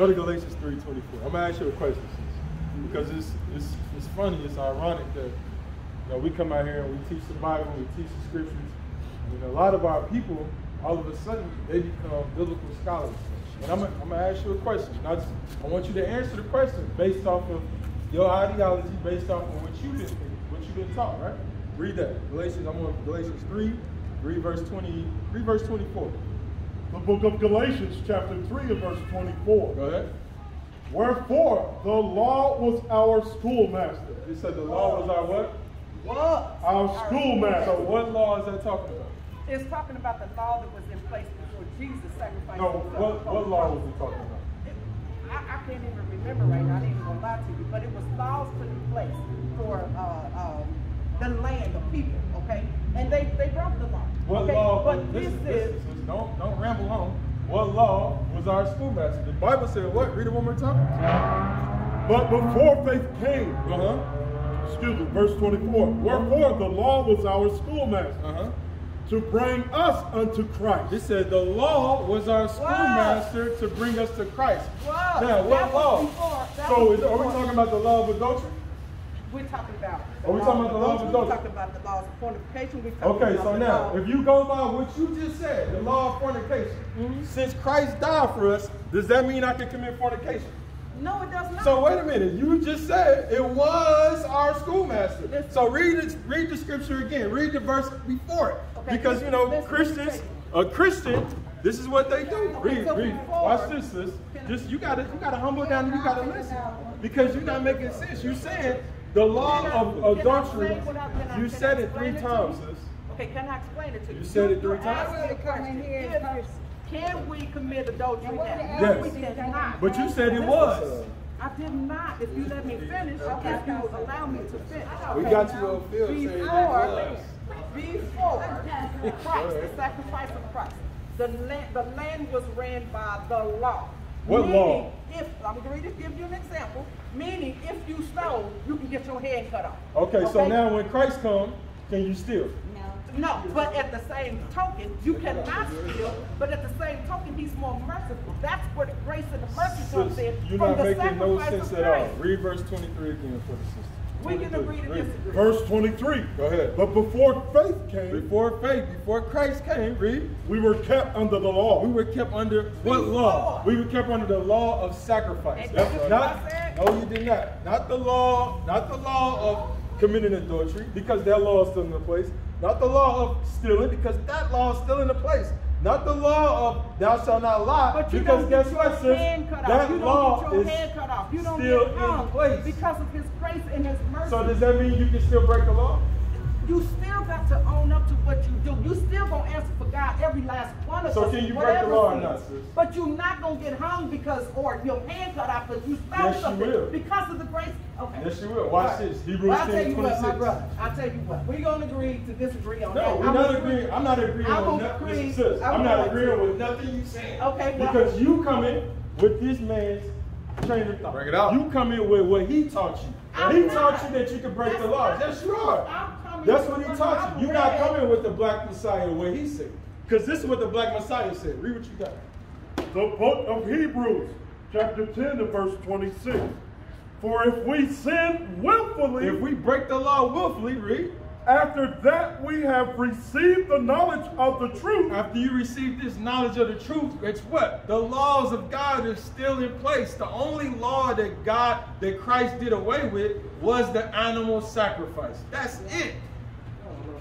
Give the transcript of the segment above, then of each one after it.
Go to Galatians 3.24. I'm gonna ask you a question. Because it's, it's, it's funny, it's ironic that you know, we come out here and we teach the Bible, we teach the scriptures, and a lot of our people, all of a sudden, they become biblical scholars. And I'm, I'm gonna ask you a question. I, I want you to answer the question based off of your ideology, based off of what you did, what you've been taught, right? Read that. Galatians, I'm on Galatians 3, read verse 20, read verse 24. The book of Galatians, chapter 3, and verse 24. Go ahead. Wherefore, the law was our schoolmaster. He said the law was our what? What? Our schoolmaster. So what law is that talking about? It's talking about the law that was in place before Jesus sacrificed No, what, what law was he talking about? I, I can't even remember right now. I ain't even gonna lie to you, but it was laws put in place for uh, um, the land, the people. Okay, and they they broke the law. What okay? law? But listen, this is listen, sis, don't don't ramble on. What law was our schoolmaster? The Bible said what? Read it one more time. But before faith came, Uh huh. excuse me, verse 24. Wherefore, the law was our schoolmaster Uh huh. to bring us unto Christ. This said the law was our schoolmaster to bring us to Christ. Wow. Now, what law? So is, are we talking about the law of adultery? We're talking about. Are we talking about the law of We're talking about the laws of fornication. We're talking Okay, about so now, if you go by what you just said, the law of fornication, Mm-hmm. since Christ died for us, does that mean I can commit fornication? no, it does not. So wait a minute, you just said it was our schoolmaster. Listen. So read it, read the scripture again. Read the verse before it, Okay, because you know listen, Christians, a Christian, this is what they do. Okay, Read, so read. before- Watch this, sis. Just you gotta, you gotta humble down and you gotta listen, because you're not making sense. You're saying the law Can I- of can I adultery. what I- can I- You can said I it three explain it to times, you? Okay, can I explain it to you? You said it You're three times. asking a Come in question. here If- first. Can we commit adultery Now, now? what the No, Yes. we cannot. But you said it was. I did not. If you let me finish, okay, if you allow me to finish. We Okay. got you on film Before, before Christ, the sacrifice of Christ, the land, the land was ran by the law. What Meaning, law? If I'm going to give you an example, meaning if you stole, you can get your head cut off. Okay, so now when Christ comes, can you steal? No, but at the same token, you cannot steal, but at the same token, he's more merciful. That's where the grace and the mercy comes in you're not making no sense at all. Read verse 23 again for the sister. We can 23. agree to Read. disagree. Verse 23. Go ahead. But before faith came, Before faith, before Christ came, read. we were kept under the law. We were kept under what law? We were kept under the law of sacrifice. And That's that's what not, no, you did not. Not the law, not the law of committing adultery, because that law is still in the place. Not the law of stealing, because that law is still in the place. Not the law of thou shalt not lie, But you because don't guess what, your sis? hand cut off. That You don't law is head cut off. You don't still in place. because of his grace and his mercy. So does that mean you can still break the law? you still got to own up to what you do. You still gonna answer for God every last one of So us. can you break the law or not, sis? But you're not gonna get hung because or your hand cut off because you stole Yes, you something will. because of the grace. Okay. Yes, you will. Watch All this. Hebrews well, I'll tell you what, my brother. I'll tell you what. We're gonna agree to disagree on No, that. we're I'm not gonna agreeing. I'm not agreeing I'm with gonna nothing. agree- sis, I'm I'm not going agreeing to. with nothing you saying. Okay, well- Because you come in with this man's train of thought. Bring it out. You come in with what he taught you. I'm he not. taught you that you could break That's the laws. not- Yes, you are. That's what he taught you. You're not coming with the black Messiah the way he said. Because this is what the black Messiah said. Read what you got. The book of Hebrews, chapter 10 and verse 26. For if we sin willfully, If we break the law willfully, read. after that we have received the knowledge of the truth, After you receive this knowledge of the truth, it's what? The laws of God are still in place. The only law that God, that Christ did away with was the animal sacrifice. That's it.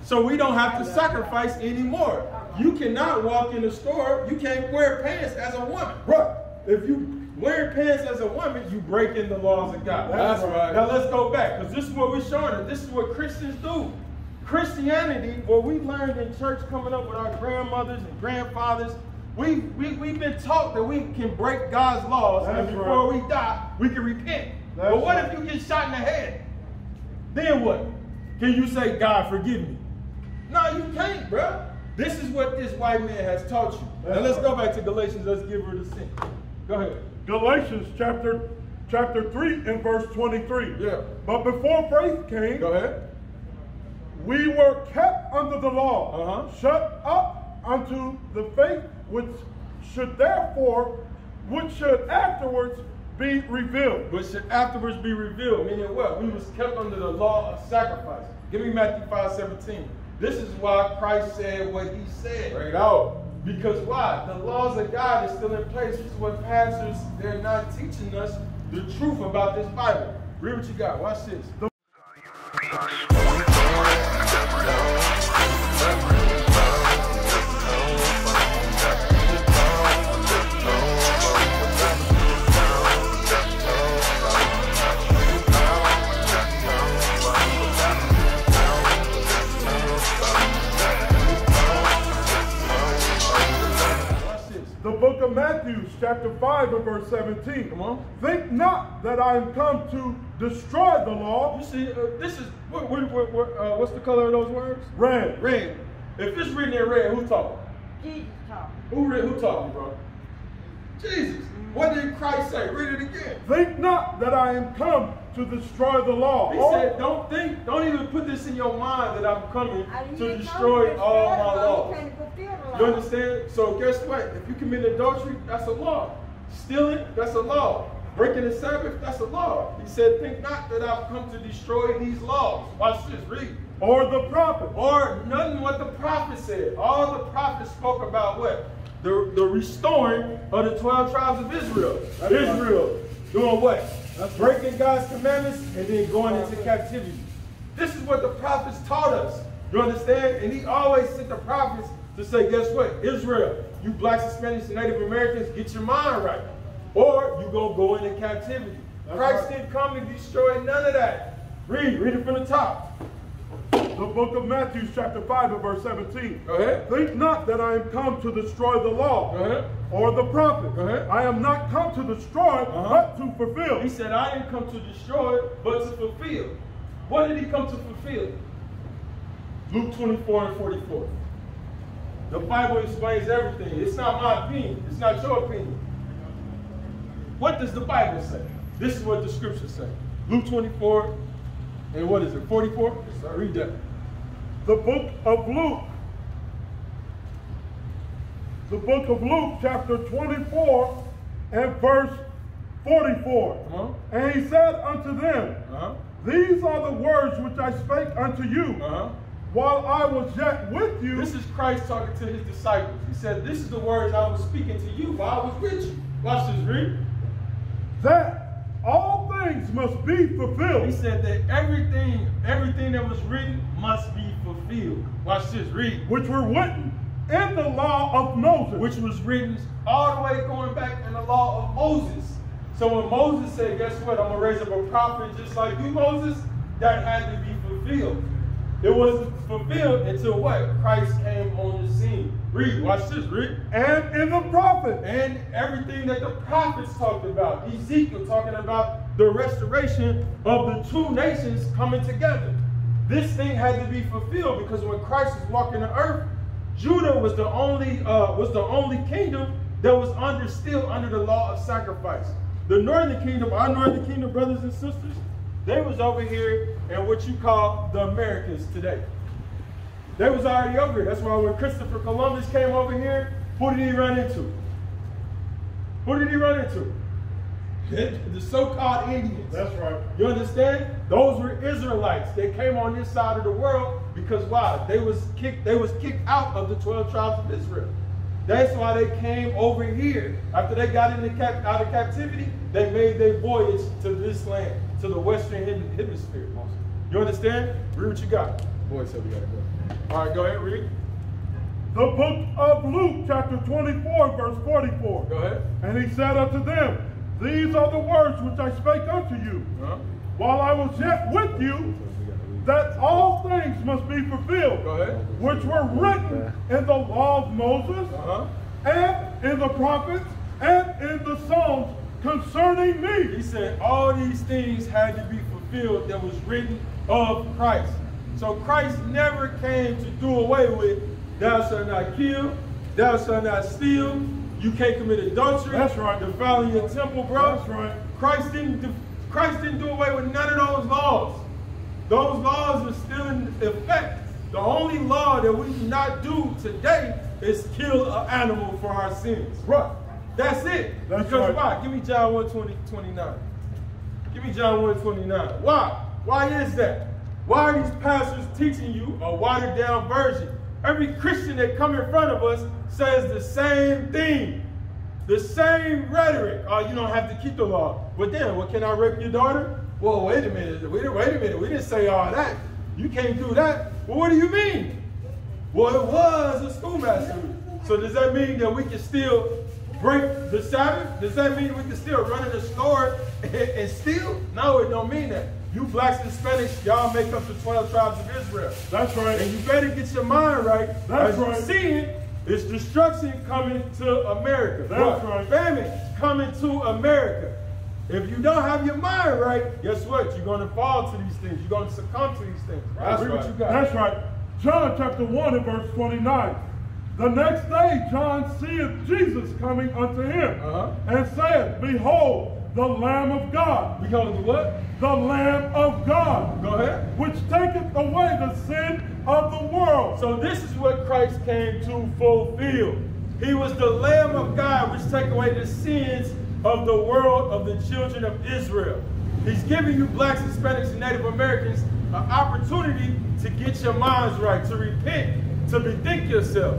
So we don't have to sacrifice anymore. You cannot walk in the store, you can't wear pants as a woman. Bro, if you wear pants as a woman, you breaking the laws of God. That's right. Now let's go back, because this is what we're showing. This is what Christians do. Christianity, what we learned in church coming up with our grandmothers and grandfathers, we, we, we've been taught that we can break God's laws and before right. we die, we can repent. That's but what right. if you get shot in the head? Then what? Can you say, God, forgive me? No, you can't, bro. This is what this white man has taught you. Now let's right. go back to Galatians. Let's give her the sin. Go ahead. Galatians chapter chapter 3 and verse 23. Yeah. But before faith came, Go ahead. we were kept under the law, Uh-huh. shut up unto the faith which should therefore which should afterwards be revealed. But should afterwards be revealed, meaning what? We was kept under the law of sacrifice. Give me Matthew 5, 17. This is why Christ said what he said. Right out. Because why? The laws of God is still in place. This is what pastors, they're not teaching us the truth about this Bible. Read what you got. Watch this. Watch The book of Matthew, chapter 5 and verse 17. Come on. Think not that I am come to destroy the law. You see, uh, this is, what, what, what, what, uh, what's the color of those words? Red. Red. If it's written in red, who talking? Jesus talking. Who read, who talking, bro? Jesus. What did Christ say? Read it again. Think not that I am come to destroy the law. He Or- said, oh. don't think, don't even put this in your mind that I'm coming I didn't to destroy all my law. laws. You can't fulfill the You law. understand? So guess what? If you commit adultery, that's a law. Stealing, that's a law. Breaking the Sabbath, that's a law. He said, think not that I've come to destroy these laws. Watch this, read. or the prophet. Or nothing what the prophet said. All the prophets spoke about what? The, the restoring of the 12 tribes of Israel. That's right. Israel doing what? Breaking God's commandments and then going into captivity. This is what the prophets taught us. You understand? And he always sent the prophets to say, guess what? Israel, you blacks, Hispanics, and Native Americans, get your mind right. Or you're going to go into captivity. That's Christ right. didn't come to destroy none of that. Read, read it from the top. The book of Matthew, chapter 5 and verse 17. Go ahead. Think not that I am come to destroy the law or the prophet. Go ahead. I am not come to destroy, Uh-huh. but to fulfill. He said, I didn't come to destroy, but to fulfill. What did he come to fulfill? Luke 24 and 44. The Bible explains everything. It's not my opinion. It's not your opinion. What does the Bible say? This is what the scriptures say. Luke 24 and what is it, 44? Read that. The book of Luke. The book of Luke, chapter 24 and verse 44. Come on. And he said unto them, Uh-huh. These are the words which I spake unto you Uh-huh. while I was yet with you. This is Christ talking to his disciples. He said, This is the words I was speaking to you while I was with you. Watch this, read. that things must be fulfilled. He said that everything, everything that was written must be fulfilled. Watch this, read. which were written in the law of Moses. Which was written all the way going back in the law of Moses. So when Moses said, guess what, I'm gonna raise up a prophet just like you, Moses, that had to be fulfilled. It wasn't fulfilled until what? Christ came on the scene. Read, watch this, read. and in the prophet. and everything that the prophets talked about. Ezekiel talking about the restoration of the two nations coming together. This thing had to be fulfilled because when Christ was walking the earth, Judah was the only uh, was the only kingdom that was under still under the law of sacrifice. The northern kingdom, our northern kingdom brothers and sisters, they was over here in what you call the Americas today. They was already over here. That's why when Christopher Columbus came over here, who did he run into? Who did he run into? The so-called Indians. That's right. You understand? Those were Israelites. They came on this side of the world because why? They was kicked. They was kicked out of the twelve tribes of Israel. That's why they came over here. After they got into cap, out of captivity, they made their voyage to this land, to the western hemisphere. You understand? Read what you got. Boy said we gotta go. All right, go ahead, read. The book of Luke, chapter 24, verse 44. Go ahead. And he said unto them, These are the words which I spake unto you Uh-huh. while I was yet with you, that all things must be fulfilled, Go ahead. which were written in the law of Moses, Uh-huh. and in the prophets, and in the Psalms concerning me. He said all these things had to be fulfilled that was written of Christ. So Christ never came to do away with thou shalt not kill, thou shalt not steal, you can't commit adultery. That's right. Defiling your temple, bro. That's right. Christ didn't do, Christ didn't do away with none of those laws. Those laws are still in effect. The only law that we do not do today is kill an animal for our sins. Right. That's it. That's because right. why? Give me John 1 20, 29. Give me John 1 29. Why? Why is that? Why are these pastors teaching you a watered down version? Every Christian that come in front of us says the same thing. The same rhetoric. Oh, you don't have to keep the law. But then, what can I rape your daughter? Well, wait a minute. Wait, wait a minute. We didn't say all that. You can't do that. Well, what do you mean? Well, it was a schoolmaster. So does that mean that we can still break the Sabbath? Does that mean we can still run in the store and, and steal? No, it don't mean that. You blacks and Spanish, y'all make up the 12 tribes of Israel. That's right. And you better get your mind right. That's As right. you seeing, it's destruction coming to America. That's What? right. Famine coming to America. If you don't have your mind right, guess what? You're going to fall to these things. You're going to succumb to these things. That's Read right. what you got. That's right. John chapter 1 and verse 29. The next day John seeth Jesus coming unto him, Uh-huh. and saith, Behold, the Lamb of God, Because of what? the Lamb of God, Go ahead. which taketh away the sin of the world. So this is what Christ came to fulfill. He was the Lamb of God which take away the sins of the world of the children of Israel. He's giving you blacks, Hispanics, and Native Americans an opportunity to get your minds right, to repent, to bethink yourself.